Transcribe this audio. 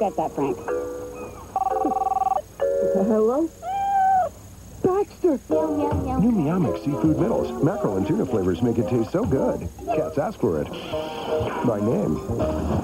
I'll get that, Frank. Hello? Baxter! Yum, yum, yum. New Meow seafood Middles. Mackerel and tuna flavors make it taste so good. Cats ask for it. By name.